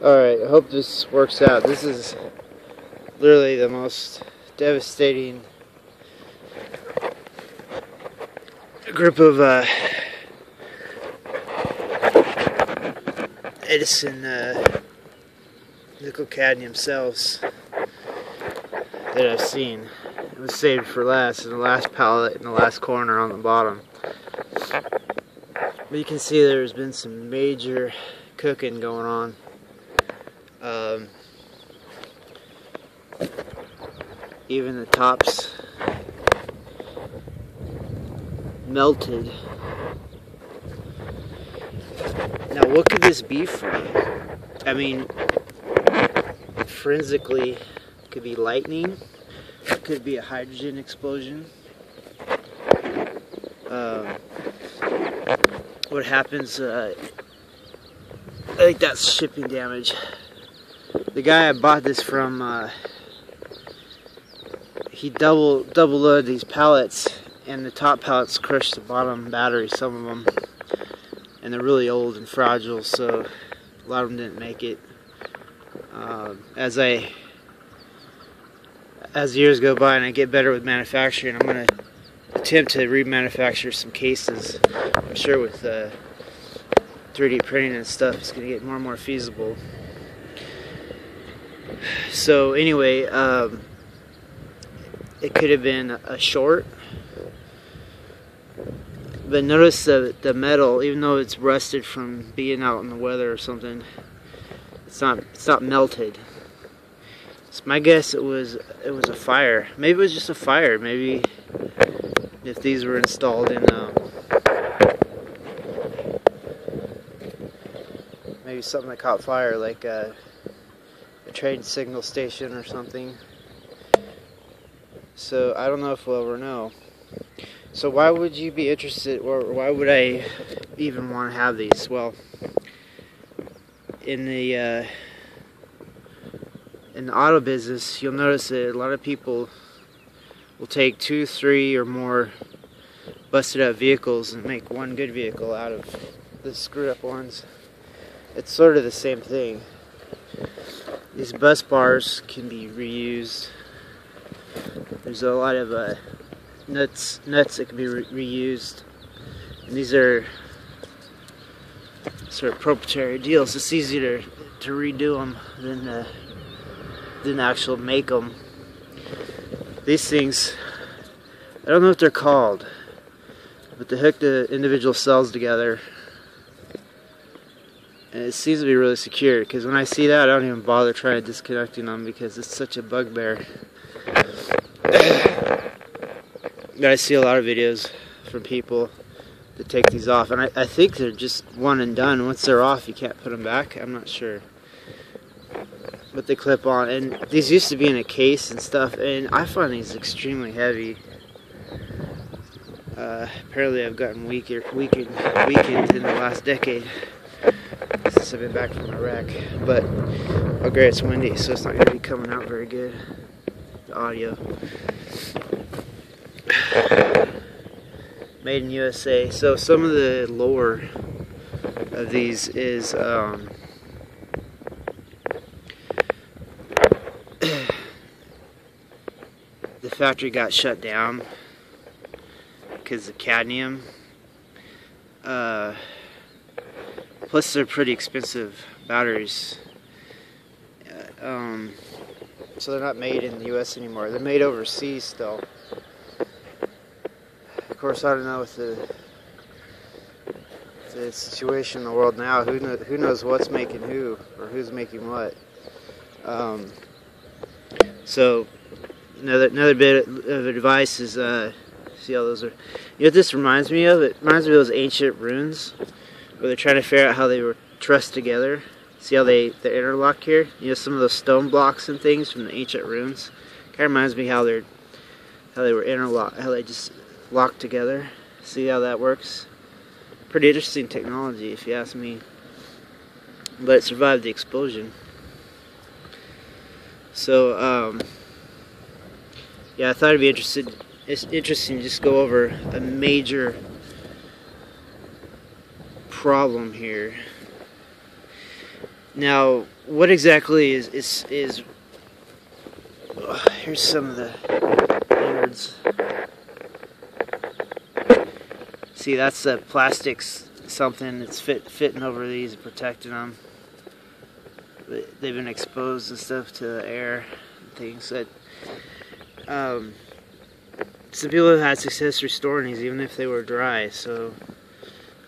Alright, I hope this works out. This is literally the most devastating group of uh, Edison uh, nickel cadmium cells that I've seen. It was saved for last in the last pallet in the last corner on the bottom. But you can see there's been some major cooking going on. Um, even the tops melted. Now, what could this be from? I mean, forensically, it could be lightning, it could be a hydrogen explosion. Um, what happens? Uh, I think that's shipping damage the guy I bought this from, uh, he double double loaded these pallets, and the top pallets crushed the bottom battery, some of them, and they're really old and fragile, so a lot of them didn't make it. Uh, as I as years go by and I get better with manufacturing, I'm gonna attempt to remanufacture some cases. I'm sure with uh, 3D printing and stuff, it's gonna get more and more feasible so anyway, um, it could have been a short. But notice the, the metal, even though it's rusted from being out in the weather or something, it's not it's not melted. It's my guess it was it was a fire. Maybe it was just a fire. Maybe if these were installed in um, maybe something that caught fire, like. Uh, a trade signal station or something. So I don't know if we'll ever know. So why would you be interested, or why would I even want to have these? Well, in the uh, in the auto business, you'll notice that a lot of people will take two, three, or more busted up vehicles and make one good vehicle out of the screwed up ones. It's sort of the same thing. These bus bars can be reused. There's a lot of uh, nuts nuts that can be re reused. And these are sort of proprietary deals. It's easier to, to redo them than uh, than actually make them. These things, I don't know what they're called, but they hook the individual cells together and it seems to be really secure because when I see that I don't even bother trying to disconnecting them because it's such a bugbear I see a lot of videos from people that take these off and I, I think they're just one and done once they're off you can't put them back I'm not sure but they clip on and these used to be in a case and stuff and I find these extremely heavy uh, apparently I've gotten weaker, weakened, weakened in the last decade since I've been back from Iraq. But oh great, it's windy, so it's not going to be coming out very good. Audio. Made in USA. So some of the lore of these is um, the factory got shut down because of cadmium. Uh, Plus, they're pretty expensive batteries. Um, so they're not made in the U.S. anymore. They're made overseas still. Of course, I don't know with the the situation in the world now. Who knows, who knows what's making who or who's making what. Um, so another another bit of advice is uh, see how those are. You know this reminds me of? It reminds me of those ancient runes where they're trying to figure out how they were trussed together. See how they they interlock here? You know some of those stone blocks and things from the ancient ruins. Kind of reminds me how they're how they were interlocked, how they just locked together. See how that works? Pretty interesting technology, if you ask me. But it survived the explosion. So, um, yeah, I thought it'd be interested. It's interesting to just go over a major problem here. Now, what exactly is is is? Uh, here's some of the innards. See, that's the plastics something that's fit fitting over these, protecting them. They've been exposed and stuff to the air and things that. Um, some people have had success restoring these, even if they were dry. So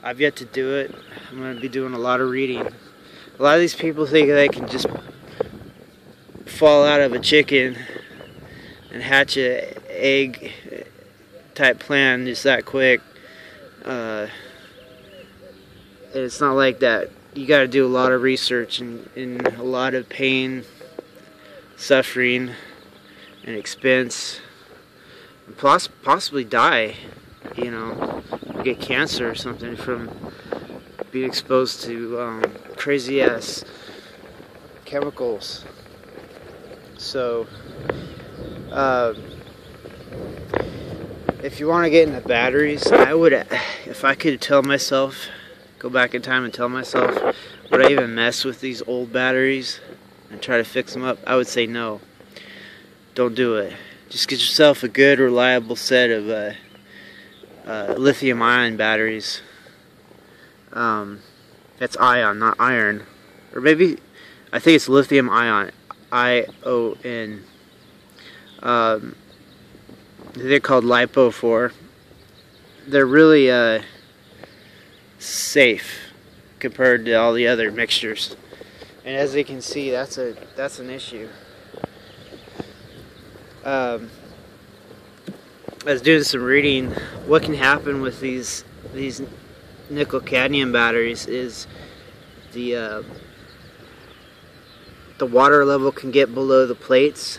I've yet to do it. I'm going to be doing a lot of reading. A lot of these people think they can just fall out of a chicken and hatch an egg type plan just that quick. Uh, it's not like that. You got to do a lot of research and, and a lot of pain, suffering, and expense, and poss possibly die. You know, get cancer or something from being exposed to um, crazy ass chemicals. So, um, if you want to get into batteries, I would, if I could tell myself, go back in time and tell myself, would I even mess with these old batteries and try to fix them up? I would say no. Don't do it. Just get yourself a good, reliable set of uh, uh, lithium ion batteries. Um, that's ion, not iron. Or maybe, I think it's lithium ion. I O N. Um, they're called LiPo4. They're really uh, safe compared to all the other mixtures. And as you can see, that's a that's an issue. Um, I was doing some reading. What can happen with these these nickel cadmium batteries is the uh, the water level can get below the plates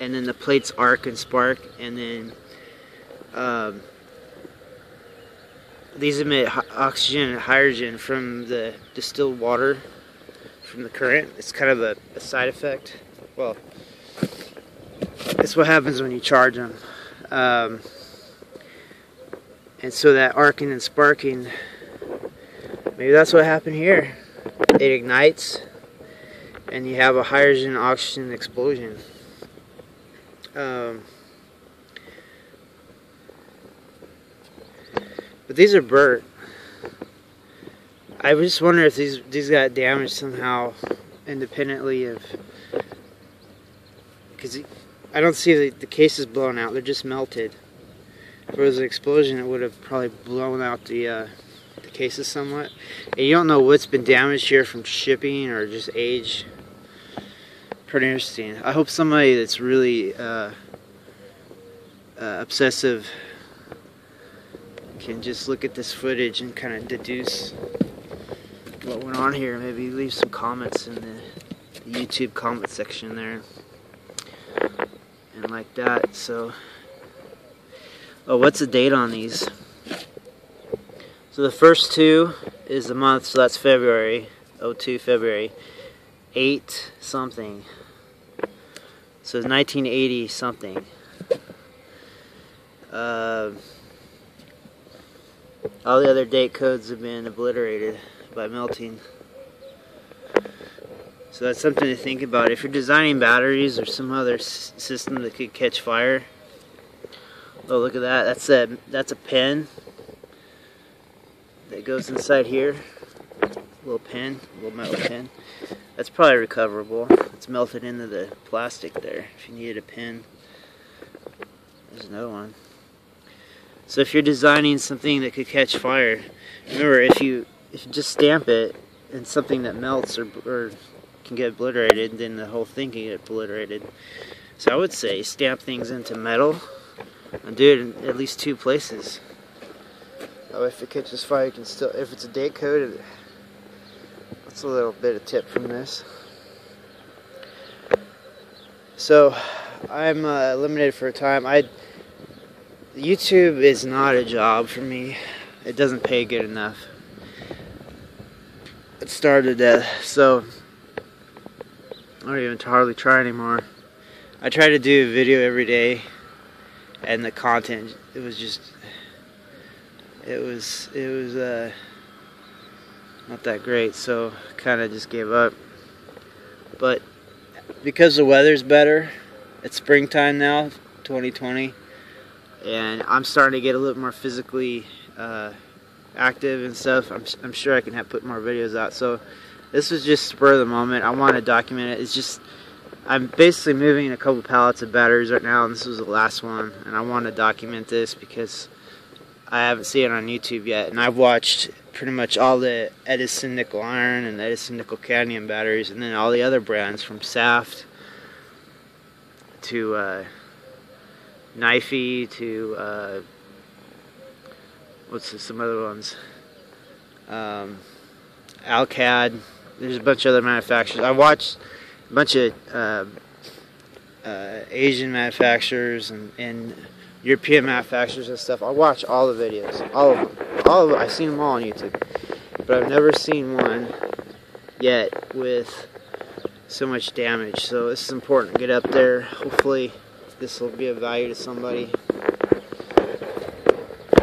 and then the plates arc and spark and then um, these emit oxygen and hydrogen from the distilled water from the current. It's kind of a, a side effect. Well it's what happens when you charge them um, and so that arcing and sparking maybe that's what happened here it ignites and you have a hydrogen oxygen explosion um, but these are burnt. I just wonder if these these got damaged somehow, independently of. Because I don't see the, the cases blown out; they're just melted. It was an explosion, it would have probably blown out the uh, the cases somewhat. And you don't know what's been damaged here from shipping or just age pretty interesting. I hope somebody that's really uh, uh, obsessive can just look at this footage and kind of deduce what went on here. Maybe leave some comments in the, the YouTube comment section there. And like that. So, oh, what's the date on these? So the first two is the month, so that's February, 02 February. 8 something. So it's 1980 something. Uh, all the other date codes have been obliterated by melting. So that's something to think about. If you're designing batteries or some other system that could catch fire. Oh, look at that. That's a that's a pin that goes inside here. Little pin, a little metal pin. That's probably recoverable. It's melted into the plastic there. If you needed a pin, there's another one. So if you're designing something that could catch fire, remember if you if you just stamp it in something that melts or, or can get obliterated, then the whole thing can get obliterated. So I would say stamp things into metal and do it in at least two places. Oh, if it catches fire, you can still, if it's a date code, that's a little bit of tip from this. So, I'm uh, limited for a time. I YouTube is not a job for me. It doesn't pay good enough. It started to so I don't even hardly try anymore. I try to do a video every day, and the content it was just it was it was uh not that great, so kind of just gave up. But because the weather's better, it's springtime now, 2020, and I'm starting to get a little more physically uh, active and stuff. I'm, I'm sure I can have put more videos out. So this was just spur of the moment. I want to document it. It's just I'm basically moving a couple pallets of batteries right now, and this was the last one. And I want to document this because I haven't seen it on YouTube yet, and I've watched pretty much all the Edison nickel iron and Edison nickel cadmium batteries, and then all the other brands from Saft to uh, NIFE to uh, what's this, some other ones, um, Alcad. There's a bunch of other manufacturers. I watched a bunch of uh, uh, Asian manufacturers and, and European manufacturers and stuff. I watch all the videos, all of them, all of. I've seen them all on YouTube, but I've never seen one yet with so much damage. So this is important. To get up there. Hopefully, this will be of value to somebody.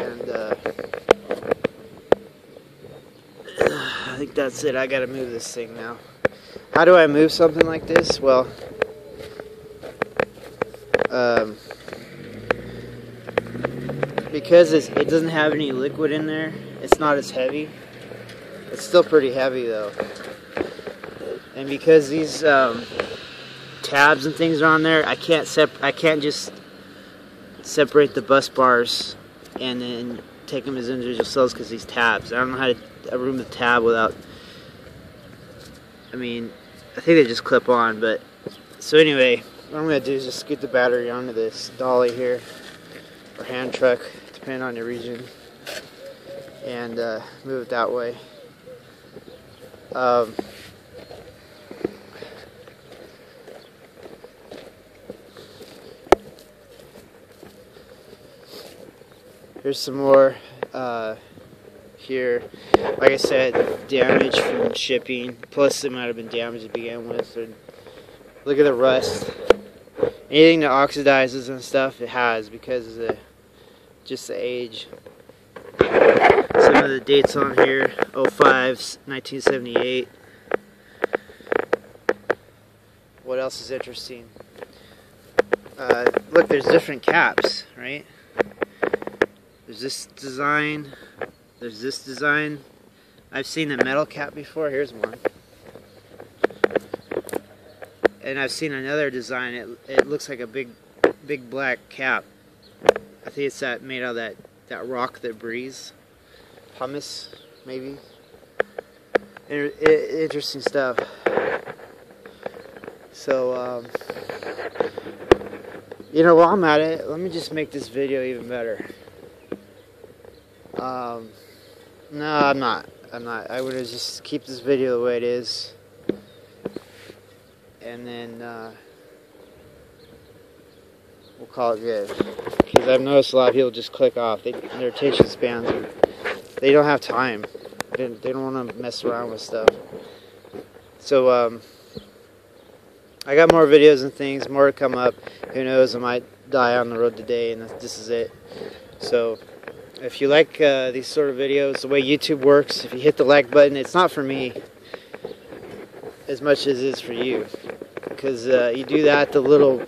And uh, I think that's it. I gotta move this thing now. How do I move something like this? Well, um, because it doesn't have any liquid in there, it's not as heavy. It's still pretty heavy though. And because these um, tabs and things are on there, I can't sep I can't just separate the bus bars and then take them as individual cells because these tabs. I don't know how to remove the tab without. I mean, I think they just clip on, but so anyway, what I'm gonna do is just scoot the battery onto this dolly here or hand truck depending on your region, and uh, move it that way. Um, here's some more uh, here. Like I said, damage from shipping, plus it might have been damaged to begin with. look at the rust. Anything that oxidizes and stuff, it has because of the just the age. Some of the dates on here 05, 1978. What else is interesting? Uh, look, there's different caps, right? There's this design, there's this design. I've seen a metal cap before, here's one. And I've seen another design, it, it looks like a big, big black cap. I think it's that made out of that, that rock that breathes. Pumice, maybe. interesting stuff. So, um, you know, while I'm at it, let me just make this video even better. Um, no, I'm not. I'm not. I would just keep this video the way it is. And then, uh, we'll call it good. Because I've noticed a lot of people just click off. They, their attention spans, are, they don't have time. They, they don't want to mess around with stuff. So, um, I got more videos and things, more to come up. Who knows, I might die on the road today, and this is it. So, if you like uh, these sort of videos, the way YouTube works, if you hit the like button, it's not for me as much as it is for you. Because uh, you do that, the little,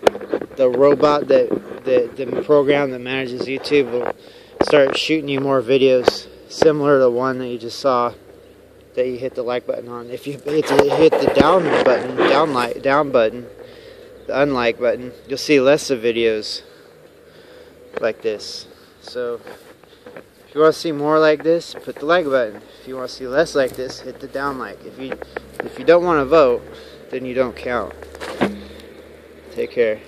the robot that, the, the program that manages YouTube will start shooting you more videos similar to the one that you just saw that you hit the like button on. If you hit the, hit the down button, down like down button, the unlike button, you'll see less of videos like this. So you want to see more like this, put the like button. If you want to see less like this, hit the down like. If you if you don't want to vote, then you don't count. Take care.